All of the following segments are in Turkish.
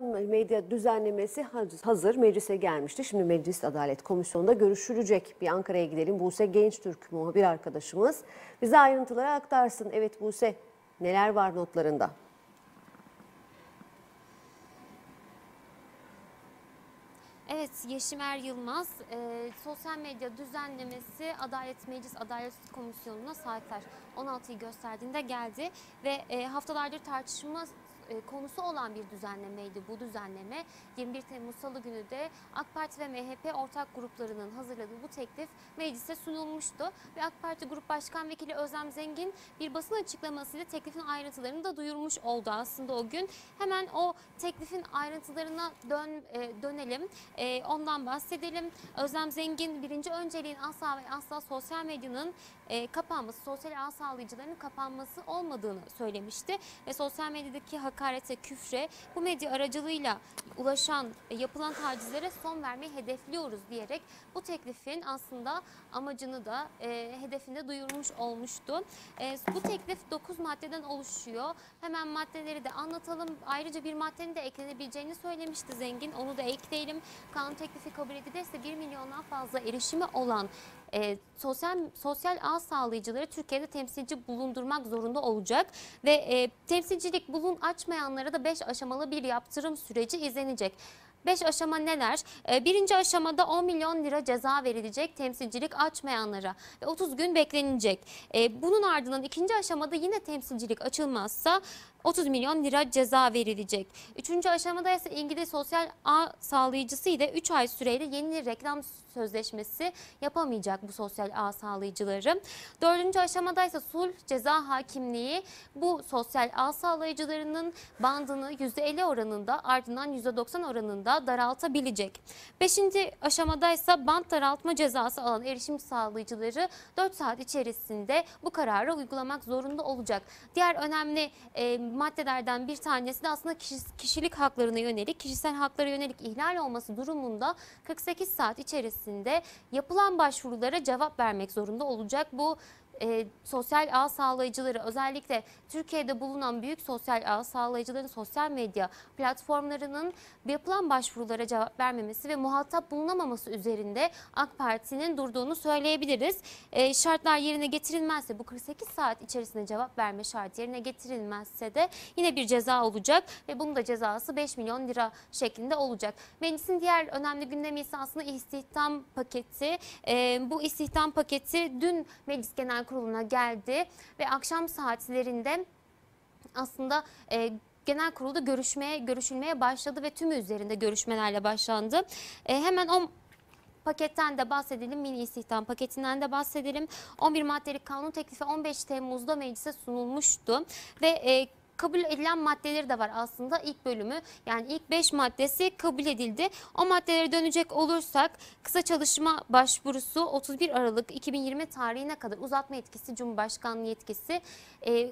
Medya düzenlemesi hazır meclise gelmişti. Şimdi Meclis Adalet Komisyonu'nda görüşülecek. Bir Ankara'ya gidelim. Buse Gençtürk muhabir arkadaşımız bize ayrıntıları aktarsın. Evet Buse neler var notlarında? Evet, Yeşimer Yılmaz, e, sosyal medya düzenlemesi Adalet Meclis Adalet Komisyonu'na saatler 16'yı gösterdiğinde geldi ve e, haftalardır tartışma konusu olan bir düzenlemeydi bu düzenleme. 21 Temmuz Salı günü de AK Parti ve MHP ortak gruplarının hazırladığı bu teklif meclise sunulmuştu. Ve AK Parti Grup Başkan Vekili Özlem Zengin bir basın açıklamasıyla teklifin ayrıntılarını da duyurmuş oldu aslında o gün. Hemen o teklifin ayrıntılarına dön, e, dönelim. E, ondan bahsedelim. Özlem Zengin birinci önceliğin asla ve asla sosyal medyanın e, kapanması, sosyal ağ sağlayıcılarının kapanması olmadığını söylemişti. Ve sosyal medyadaki hakarete, küfre bu medya aracılığıyla ulaşan, e, yapılan tacizlere son vermeyi hedefliyoruz diyerek bu teklifin aslında amacını da e, hedefinde duyurmuş olmuştu. E, bu teklif 9 maddeden oluşuyor. Hemen maddeleri de anlatalım. Ayrıca bir maddenin de eklenebileceğini söylemişti Zengin. Onu da ekleyelim. Kanun teklifi kabul edilirse 1 milyondan fazla erişimi olan e, sosyal sosyal ağ sağlayıcıları Türkiye'de temsilci bulundurmak zorunda olacak ve e, temsilcilik bulun açmayanlara da 5 aşamalı bir yaptırım süreci izlenecek. 5 aşama neler? Ee, birinci aşamada 10 milyon lira ceza verilecek temsilcilik açmayanlara ve 30 gün beklenecek. Ee, bunun ardından ikinci aşamada yine temsilcilik açılmazsa 30 milyon lira ceza verilecek. Üçüncü aşamada ise İngiliz sosyal ağ sağlayıcısı ile 3 ay süreyle yeni reklam sözleşmesi yapamayacak bu sosyal ağ sağlayıcıları. Dördüncü aşamada ise sulh ceza hakimliği bu sosyal ağ sağlayıcılarının bandını %50 oranında ardından %90 oranında daraltabilecek. Beşinci aşamada ise band daraltma cezası alan erişim sağlayıcıları 4 saat içerisinde bu kararı uygulamak zorunda olacak. Diğer önemli e, maddelerden bir tanesi de aslında kişilik haklarına yönelik, kişisel haklara yönelik ihlal olması durumunda 48 saat içerisinde yapılan başvurulara cevap vermek zorunda olacak. Bu e, sosyal ağ sağlayıcıları özellikle Türkiye'de bulunan büyük sosyal ağ sağlayıcıların sosyal medya platformlarının yapılan başvurulara cevap vermemesi ve muhatap bulunamaması üzerinde AK Parti'nin durduğunu söyleyebiliriz. E, şartlar yerine getirilmezse bu 48 saat içerisinde cevap verme şartı yerine getirilmezse de yine bir ceza olacak ve bunun da cezası 5 milyon lira şeklinde olacak. Meclisin diğer önemli gündemi ise aslında istihdam paketi. E, bu istihdam paketi dün Meclis Genel Kurulu'na geldi ve akşam saatlerinde aslında e, genel kurulda görüşmeye görüşülmeye başladı ve tümü üzerinde görüşmelerle başlandı. E, hemen o paketten de bahsedelim. Mini istihdam paketinden de bahsedelim. 11 maddelik kanun teklifi 15 Temmuz'da meclise sunulmuştu ve e, kabul edilen maddeleri de var aslında ilk bölümü. Yani ilk 5 maddesi kabul edildi. O maddelere dönecek olursak kısa çalışma başvurusu 31 Aralık 2020 tarihine kadar uzatma yetkisi Cumhurbaşkanlığı yetkisi e,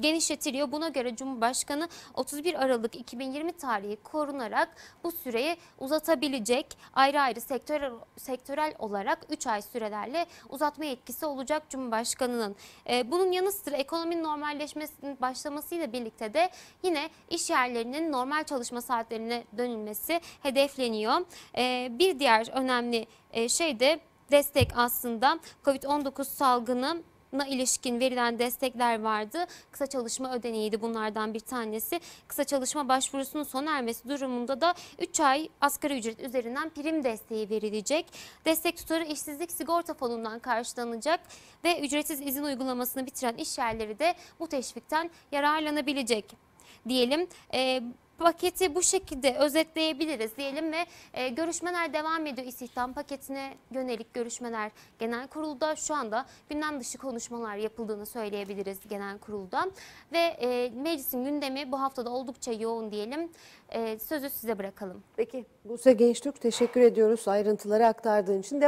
genişletiliyor. Buna göre Cumhurbaşkanı 31 Aralık 2020 tarihi korunarak bu süreyi uzatabilecek. Ayrı ayrı sektörel, sektörel olarak 3 ay sürelerle uzatma yetkisi olacak Cumhurbaşkanı'nın. Ee, bunun yanı sıra ekonominin normalleşmesinin başlamasıyla birlikte de yine iş yerlerinin normal çalışma saatlerine dönülmesi hedefleniyor. Ee, bir diğer önemli e, şey de destek aslında COVID-19 salgını na ilişkin verilen destekler vardı. Kısa çalışma ödeneğiydi bunlardan bir tanesi. Kısa çalışma başvurusunun sona ermesi durumunda da 3 ay asgari ücret üzerinden prim desteği verilecek. Destek tutarı işsizlik sigorta fonundan karşılanacak ve ücretsiz izin uygulamasını bitiren iş yerleri de bu teşvikten yararlanabilecek diyelim. Ee, paketi bu şekilde özetleyebiliriz diyelim ve e, görüşmeler devam ediyor. İstihdam paketine yönelik görüşmeler genel kurulda şu anda gündem dışı konuşmalar yapıldığını söyleyebiliriz genel kurulda ve e, meclisin gündemi bu haftada oldukça yoğun diyelim. E, sözü size bırakalım. Peki Buse Gençtürk teşekkür ediyoruz ayrıntıları aktardığın için.